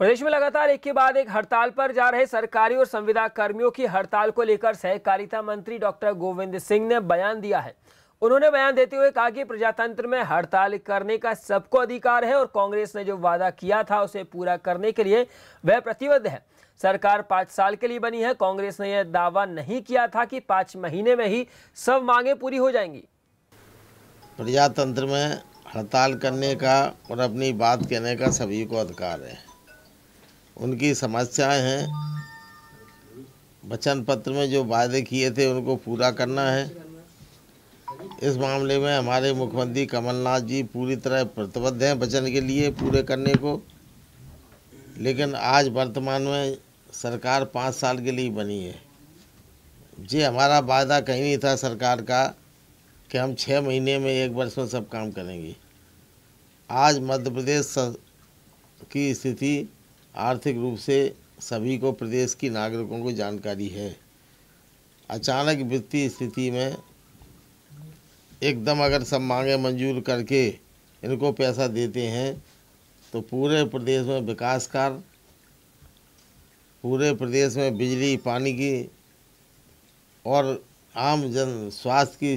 प्रदेश में लगातार एक के बाद एक हड़ताल पर जा रहे सरकारी और संविदा कर्मियों की हड़ताल को लेकर सहकारिता मंत्री डॉक्टर गोविंद सिंह ने बयान दिया है। उन्होंने बयान देते हुए कहा कि प्रजातंत्र में हड़ताल करने का सबको अधिकार है और कांग्रेस ने जो वादा किया था उसे पूरा करने के लिए वह प्रतिबद्ध है। सरकार पाँच साल के लिए बनी है। कांग्रेस ने यह दावा नहीं किया था कि पाँच महीने में ही सब मांगे पूरी हो जाएँगी। प्रजातंत्र में हड़ताल करने का और अपनी बात कहने का सभी को अधिकार है। उनकी समस्याएँ हैं। वचन पत्र में जो वायदे किए थे, उनको पूरा करना है। इस मामले में हमारे मुख्यमंत्री कमलनाथ जी पूरी तरह प्रतिबद्ध हैं वचन के लिए पूरे करने को। लेकिन आज वर्तमान में सरकार पाँच साल के लिए बनी है। जी, हमारा वायदा कहीं नहीं था सरकार का कि हम छः महीने में एक वर्ष में सब काम करेंगे। आज मध्य प्रदेश की स्थिति आर्थिक रूप से सभी को प्रदेश की नागरिकों को जानकारी है। अचानक वित्तीय स्थिति में एकदम अगर सब मांगे मंजूर करके इनको पैसा देते हैं तो पूरे प्रदेश में विकास कार्य पूरे प्रदेश में बिजली, पानी की और आम जन स्वास्थ्य की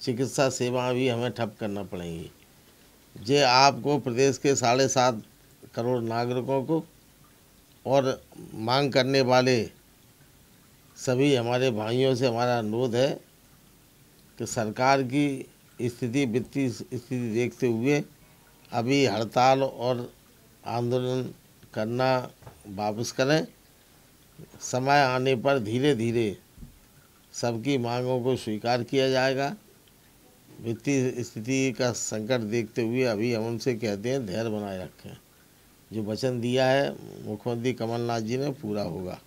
चिकित्सा सेवा भी हमें ठप करना पड़ेंगी। जे आपको प्रदेश के साढ़े सात करोड़ नागरिकों को और मांग करने वाले सभी हमारे भाइयों से हमारा अनुरोध है कि सरकार की स्थिति, वित्तीय स्थिति देखते हुए अभी हड़ताल और आंदोलन करना वापस करें। समय आने पर धीरे धीरे सबकी मांगों को स्वीकार किया जाएगा। वित्तीय स्थिति का संकट देखते हुए अभी हम उनसे कहते हैं, धैर्य बनाए रखें। जो वचन दिया है मुख्यमंत्री कमलनाथ जी ने पूरा होगा।